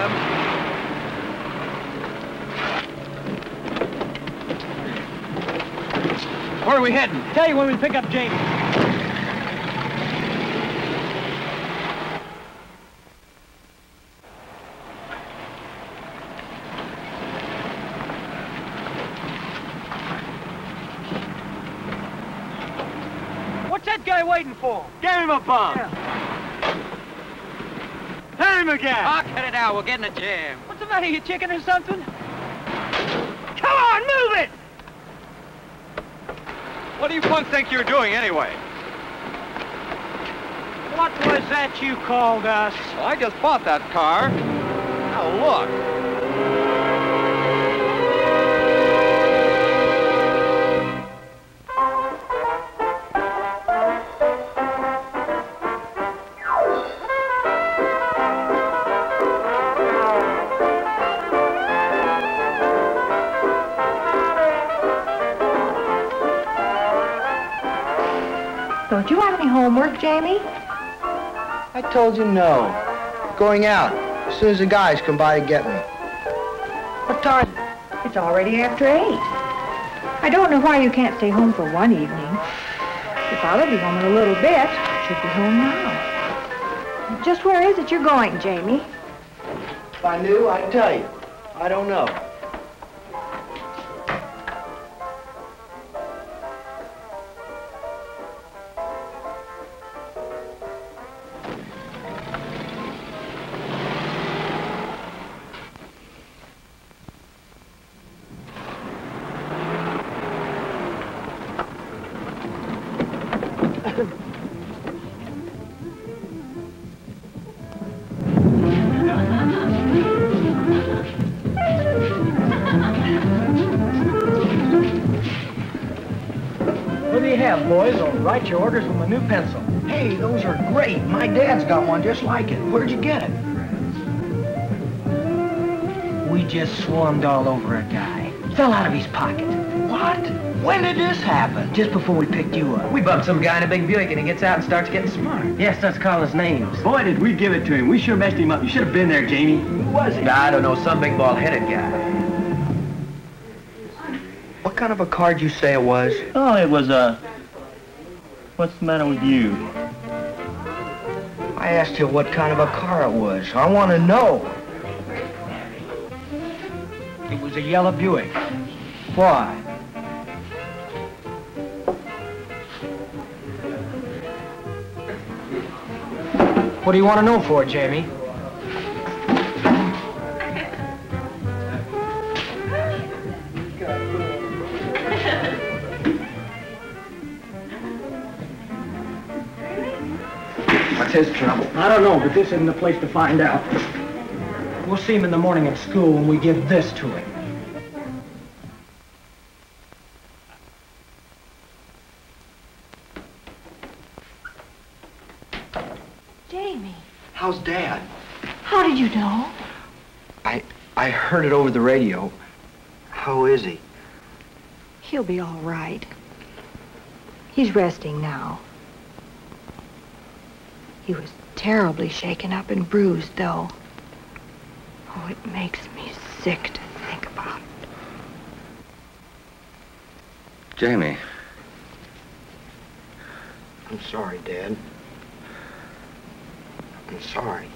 him. Where are we heading? Tell you when we pick up Jamie. What's that guy waiting for? Give him a bomb. Hit him again. I'll cut it out. We're getting a jam. What's the matter, you chicken or something? Come on, move it! What do you punk think you're doing anyway? What was that you called us? Well, I just bought that car. Don't you have any homework, Jamie? I told you no. Going out. As soon as the guys come by to get me. What time? It's already after eight. I don't know why you can't stay home for one evening. Your father'll be home in a little bit. Should be home now. Just where is it you're going, Jamie? If I knew, I'd tell you. I don't know. What do you have, boys? I'll write your orders with my new pencil. Hey, those are great. My dad's got one just like it. Where'd you get it? We just swarmed all over a guy. Fell out of his pocket. What? When did this happen? Just before we picked you up. We bumped some guy in a big Buick and he gets out and starts getting smart. Yeah, starts calling us names. Boy, did we give it to him. We sure messed him up. You should have been there, Jamie. Who was he? I don't know, some big bald-headed guy. What kind of a card you say it was? Oh, it was, a... What's the matter with you? I asked you what kind of a car it was. I want to know. It was a yellow Buick. Why? What do you want to know for, Jamie? What's his trouble? I don't know, but this isn't the place to find out. We'll see him in the morning at school when we give this to him. Jamie, How's Dad? how did you know? I I heard it over the radio. How is he? He'll be all right. He's resting now. He was terribly shaken up and bruised, though. Oh, it makes me sick to think about it. Jamie, I'm sorry, Dad. I'm sorry.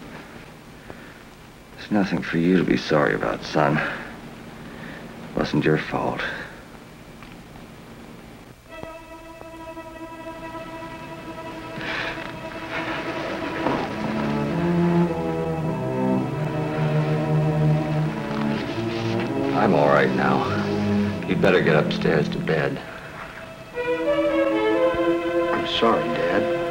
there's nothing for you to be sorry about, son. It wasn't your fault. I'm all right now. You'd better get upstairs to bed. I'm sorry, Dad.